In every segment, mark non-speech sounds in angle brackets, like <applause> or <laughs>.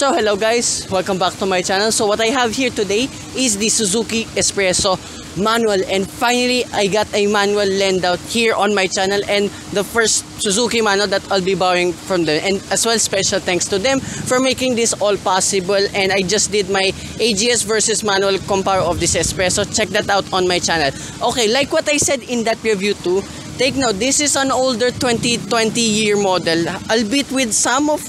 So hello guys, welcome back to my channel. So what I have here today is the Suzuki S-Presso manual. And finally I got a manual lend out here on my channel and the first Suzuki manual that I'll be borrowing from them. And as well special thanks to them for making this all possible. And I just did my AGS versus manual compare of this S-Presso. Check that out on my channel. Okay like what I said in that review too take note this is an older 2020 year model albeit with some of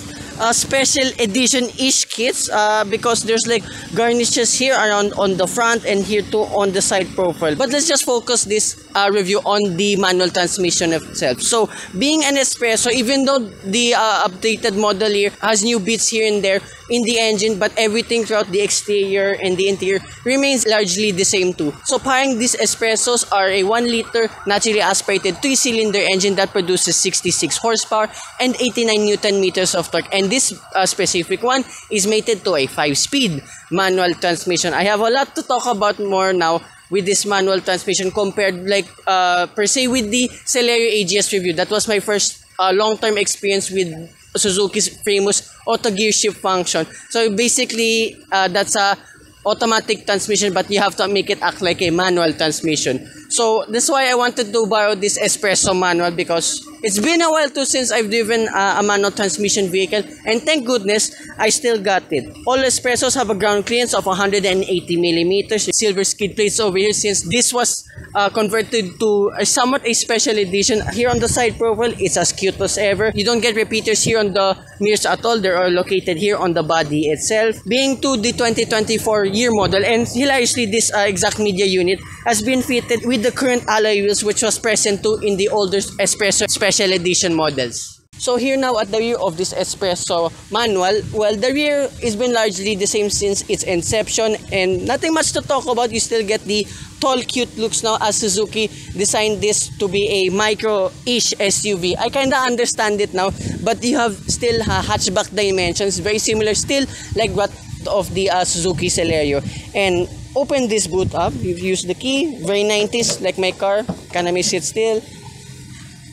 uh, special edition ish kits uh, because there's like garnishes here around on the front and here too on the side profile. But let's just focus this uh, review on the manual transmission itself. So being an S-Presso even though the uh, updated model here has new bits here and there in the engine but everything throughout the exterior and the interior remains largely the same too. So pairing these S-Pressos are a 1 liter naturally aspirated 3 cylinder engine that produces 66 horsepower and 89 newton meters of torque and this uh, specific one is mated to a 5 speed manual transmission. I have a lot to talk about more now with this manual transmission compared like uh, per se with the Celerio AGS review. That was my first uh, long-term experience with Suzuki's famous auto gear shift function. So basically, uh, that's a automatic transmission but you have to make it act like a manual transmission. So that's why I wanted to borrow this Espresso manual because it's been a while too since I've driven uh, a manual transmission vehicle and thank goodness I still got it. All S-Pressos have a ground clearance of 180 millimeters. Silver skid plates over here since this was uh, converted to a somewhat a special edition. Here on the side profile, it's as cute as ever. You don't get repeaters here on the mirrors at all. They are located here on the body itself. Being to the 2024 year model and hilariously this uh, exact media unit has been fitted with the current alloy wheels which was present too in the older S-Presso special edition models. So here now at the rear of this S-Presso manual, well the rear has been largely the same since its inception and nothing much to talk about. You still get the tall cute looks now as Suzuki designed this to be a micro-ish SUV. I kinda understand it now but you have still uh, hatchback dimensions very similar still like what of the uh, Suzuki Celerio and open this boot up you use the key very 90s like my car kinda miss it still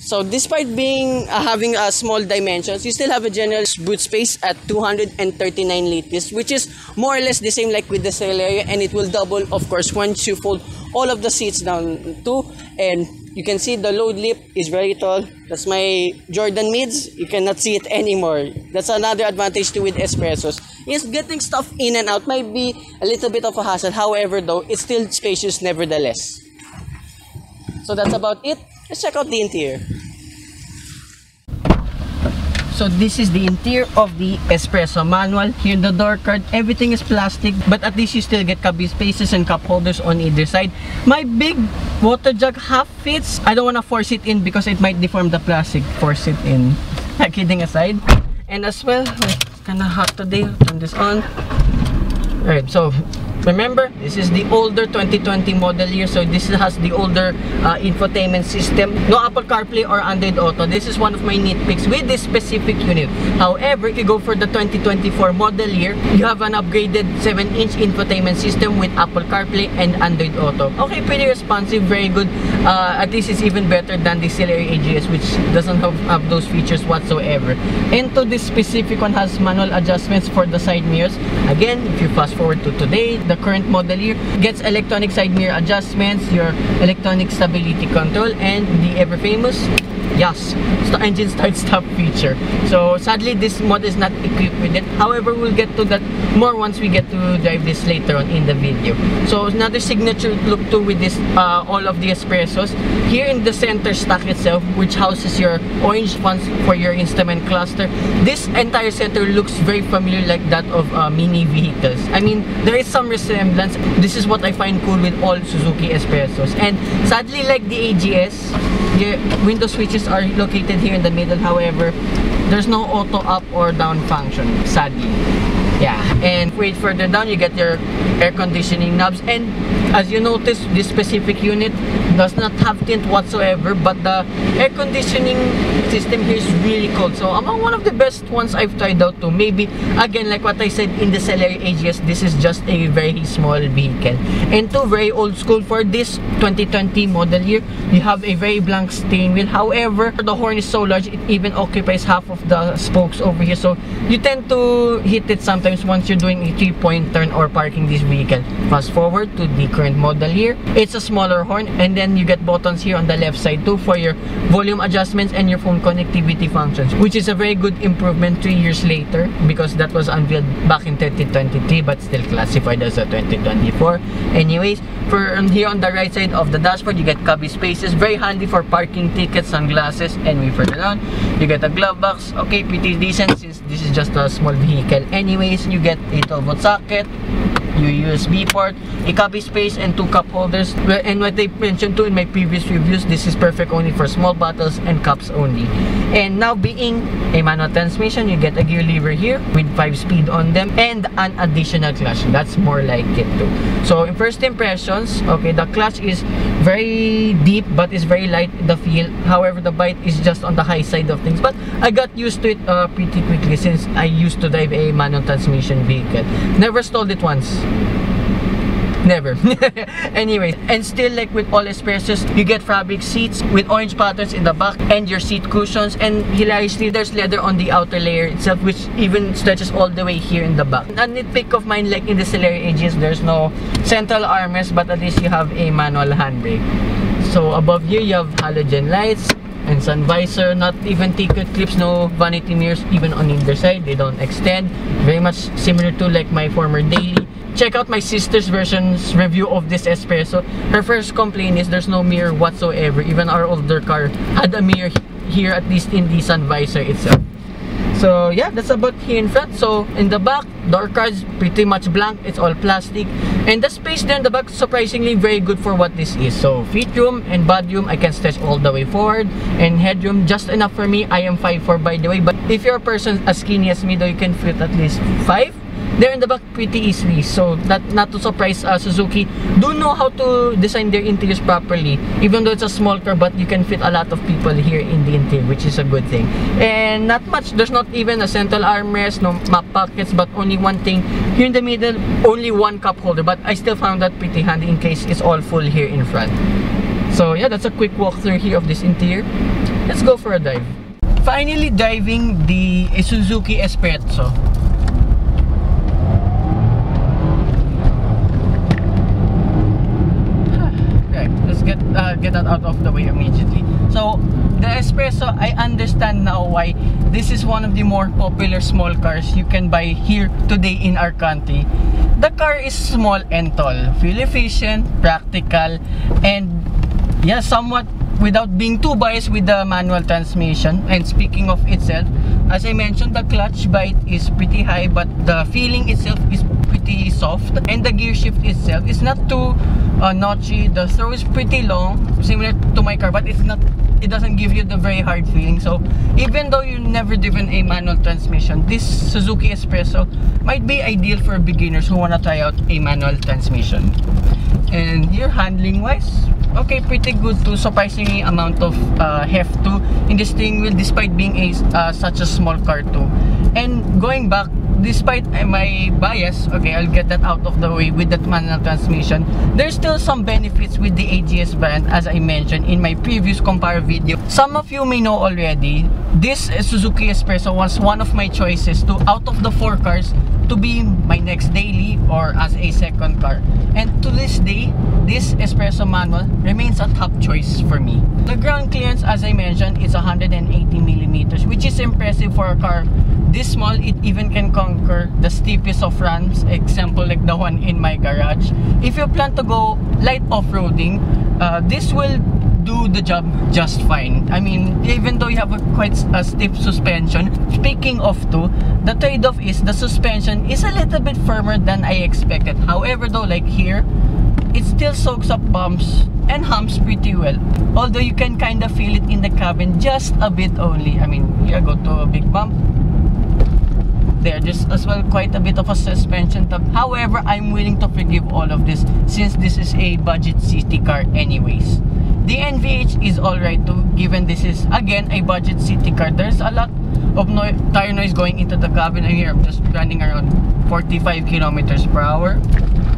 so despite being uh, having a small dimensions, you still have a general boot space at 239 liters, which is more or less the same like with the Celerio, and it will double, of course, once you fold all of the seats down too. And you can see the load lip is very tall. That's my Jordan mids. You cannot see it anymore. That's another advantage to with S-Pressos. Yes, getting stuff in and out might be a little bit of a hassle. However, though, it's still spacious nevertheless. So that's about it. Let's check out the interior. So this is the interior of the S-Presso manual. Here the door card, everything is plastic, but at least you still get cubby spaces and cup holders on either side. My big water jug half fits. I don't want to force it in because it might deform the plastic. Force it in. <laughs> Kidding aside. And as well, it's kind of hot today. Turn this on. Alright, so Remember, this is the older 2020 model year, so this has the older uh, infotainment system. No Apple CarPlay or Android Auto. This is one of my nitpicks with this specific unit. However, if you go for the 2024 model year, you have an upgraded 7-inch infotainment system with Apple CarPlay and Android Auto. Okay, pretty responsive, very good. Uh, at least it's even better than the Celerio AGS, which doesn't have, have those features whatsoever. And to this specific one has manual adjustments for the side mirrors. Again, if you fast forward to today, the current model year gets electronic side mirror adjustments, your electronic stability control, and the ever famous yes the engine start <laughs> stop feature. So sadly this mod is not equipped with it. However we'll get to that more once we get to drive this later on in the video. So another signature look to with this uh, all of the S-Pressos. Here in the center stack itself which houses your orange ones for your instrument cluster this entire center looks very familiar like that of uh, mini vehicles. I mean there is some resemblance. This is what i find cool with all suzuki S-Pressos. And sadly like the ags window switches are located here in the middle. However there's no auto up or down function sadly. Yeah and wait further down you get your air conditioning knobs. And As you notice, this specific unit does not have tint whatsoever, but the air conditioning system here is really cold. So among one of the best ones I've tried out to. Maybe, again, like what I said in the Celerio AGS, this is just a very small vehicle. And two, very old school for this 2020 model year. You have a very blank steering wheel. However, the horn is so large, it even occupies half of the spokes over here. So you tend to hit it sometimes once you're doing a three-point turn or parking this vehicle. Fast forward to the current model here. It's a smaller horn and then you get buttons here on the left side too for your volume adjustments and your phone connectivity functions, which is a very good improvement three years later because that was unveiled back in 2023 but still classified as a 2024. Anyways, for um, here on the right side of the dashboard, you get cubby spaces. Very handy for parking tickets, sunglasses, and we further down, you get a glove box. Okay, pretty decent since this is just a small vehicle. Anyways, you get a 12 volt socket, your USB port, a copy space, and two cup holders. And what they mentioned too in my previous reviews, this is perfect only for small bottles and cups only. And now being a manual transmission, you get a gear lever here with 5 speed on them and an additional clutch. That's more like it too. So in first impressions, okay, the clutch is very deep but it's very light the feel. However, the bite is just on the high side of things. But I got used to it uh, pretty quickly since I used to drive a manual transmission vehicle. Never stalled it once never. <laughs> Anyway and still like with all S-Pressos you get fabric seats with orange patterns in the back and your seat cushions. And hilariously there's leather on the outer layer itself which even stretches all the way here in the back. A nitpick of mine like in the Celerio AGS there's no central armrest but at least you have a manual handbrake. So above here you have halogen lights and sun visor not even ticket clips no vanity mirrors even on either side. They don't extend. Very much similar to like my former daily check out my sister's version's review of this S-Presso. Her first complaint is there's no mirror whatsoever. Even our older car had a mirror here at least in the sun visor itself. So yeah that's about here in front. So in the back door cards pretty much blank. It's all plastic. And the space there in the back surprisingly very good for what this is. So feet room and body room i can stretch all the way forward. And headroom just enough for me. I am 5'4 by the way. But if you're a person as skinny as me though you can fit at least 5 they're in the back pretty easily so that not to surprise uh, Suzuki do know how to design their interiors properly even though it's a small car but you can fit a lot of people here in the interior which is a good thing. And not much there's not even a central armrest no map pockets but only one thing. Here in the middle only one cup holder but I still found that pretty handy in case it's all full here in front. So yeah that's a quick walkthrough here of this interior. Let's go for a dive finally diving the Suzuki S-Presso uh, get that out of the way immediately. So, the Espresso, I understand now why this is one of the more popular small cars you can buy here today in our country. The car is small and tall, fuel efficient, practical, and yeah, somewhat without being too biased with the manual transmission. And speaking of itself, as I mentioned, the clutch bite is pretty high, but the feeling itself is pretty soft. And the gear shift itself is not too uh, notchy. The throw is pretty long, similar to my car, but it's not. It doesn't give you the very hard feeling. So even though you never driven a manual transmission, this Suzuki S-Presso might be ideal for beginners who wanna try out a manual transmission. And your handling wise, okay, pretty good too. Surprisingly amount of uh, heft too in this thing wheel despite being a uh, such a small car too. And going back despite my bias, okay, I'll get that out of the way with that manual transmission, there's still some benefits with the AGS brand as I mentioned in my previous compare video. Some of you may know already, this Suzuki S-Presso was one of my choices to out of the four cars to be my next daily or as a second car. And to this day, this Espresso manual remains a top choice for me. The ground clearance, as I mentioned, is 180 millimeters, which is impressive for a car this small. It even can conquer the steepest of runs, example like the one in my garage. If you plan to go light off-roading, uh, this will do the job just fine. I mean, even though you have a quite a stiff suspension, speaking of two, the trade-off is the suspension is a little bit firmer than I expected. However though, like here, it still soaks up bumps and humps pretty well. Although you can kind of feel it in the cabin just a bit only. I mean, I go to a big bump. there. There's as well quite a bit of a suspension tab. However, I'm willing to forgive all of this since this is a budget city car anyways. The NVH is alright too, given this is again a budget city car. There's a lot of no tire noise going into the cabin. And here I'm just running around 45 kilometers per hour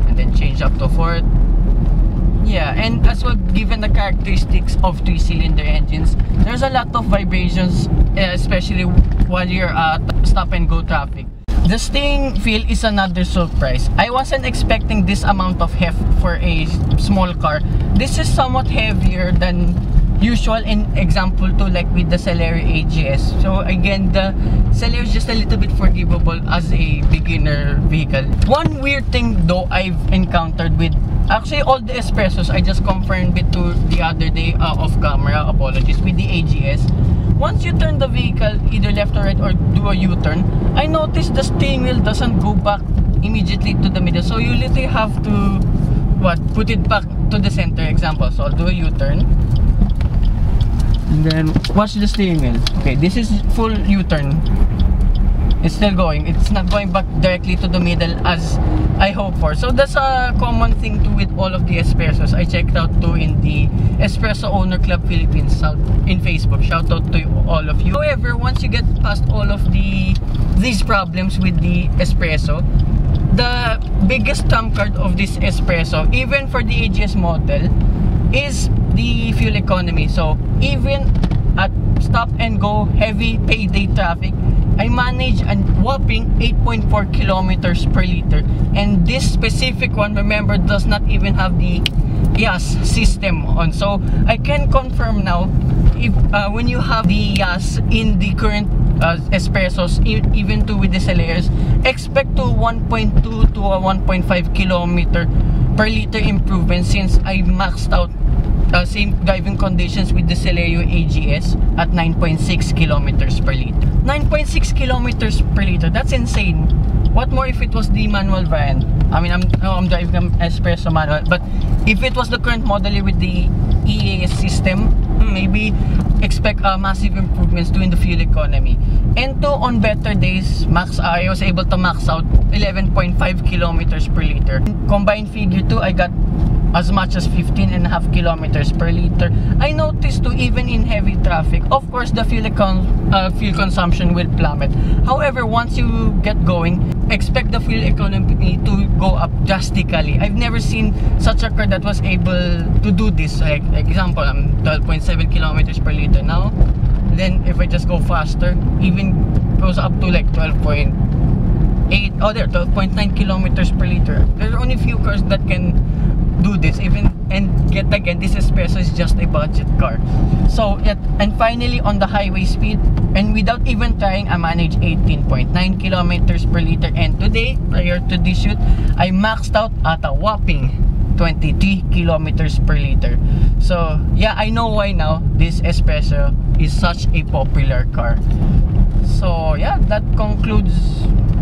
and then change up to 4 yeah and as well given the characteristics of three cylinder engines there's a lot of vibrations eh, especially while you're at stop and go traffic the steering feel is another surprise. I wasn't expecting this amount of heft for a small car. This is somewhat heavier than usual in example to like with the Celerio AGS so again the Celerio is just a little bit forgivable as a beginner vehicle. One weird thing though I've encountered with actually all the espressos I just confirmed it to the other day uh, off camera. Apologies. With the AGS once you turn the vehicle either left or right or do a U-turn I noticed the steering wheel doesn't go back immediately to the middle. So you literally have to what put it back to the center. Example so I'll do a U-turn. And then watch the steering wheel. Okay this is full u-turn it's still going. It's not going back directly to the middle as I hope for. So that's a common thing too with all of the S-Pressos. I checked out too in the S-Presso Owner Club Philippines in Facebook. Shout out to all of you. However once you get past all of the these problems with the S-Presso the biggest trump card of this S-Presso even for the AGS model is the fuel economy. So even at stop and go heavy payday traffic, I manage a whopping 8.4 kilometers per liter. And this specific one, remember, does not even have the YAS system on. So I can confirm now, if uh, when you have the YAS in the current uh, S-Pressos, even to with the Celerios, expect to 1.2 to a 1.5 kilometer per liter improvement since I maxed out uh, same driving conditions with the Celerio AGS at 9.6 kilometers per liter. 9.6 kilometers per liter, that's insane. What more if it was the manual variant? I mean, I'm, no, I'm driving an S-Presso manual, but if it was the current model with the EAS system, hmm, maybe expect uh, massive improvements to in the fuel economy. And to on better days, max I was able to max out 11.5 kilometers per liter. Combined figure 2, I got as much as 15 and a half kilometers per liter. I noticed too even in heavy traffic, of course the fuel, con uh, fuel consumption will plummet. However, once you get going, expect the fuel economy to go up drastically. I've never seen such a car that was able to do this. Like, example, I'm 12.7 kilometers per liter now. Then if I just go faster, even goes up to like 12.8 oh there 12.9 kilometers per liter there are only few cars that can do this even and get again this S-Presso is just a budget car. So yet and finally on the highway speed and without even trying I managed 18.9 kilometers per liter. And today prior to this shoot I maxed out at a whopping 23 kilometers per liter. So yeah I know why now this S-Presso is such a popular car. So yeah that concludes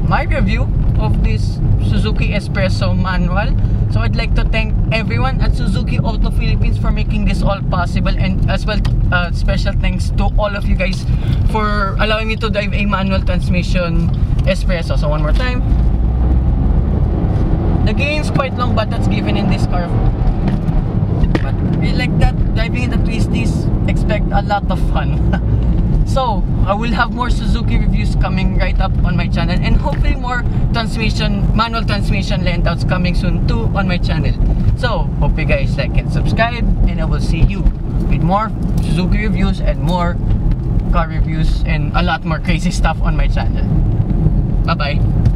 my review of this Suzuki S-Presso manual so I'd like to thank everyone at Suzuki Auto Philippines for making this all possible and as well uh, special thanks to all of you guys for allowing me to drive a manual transmission S-Presso. So one more time. The gain's quite long but that's given in this car. But like that, driving in the twisties, expect a lot of fun. <laughs> So, I will have more Suzuki reviews coming right up on my channel and hopefully more transmission, manual transmission landouts coming soon too on my channel. So, hope you guys like and subscribe and I will see you with more Suzuki reviews and more car reviews and a lot more crazy stuff on my channel. Bye-bye.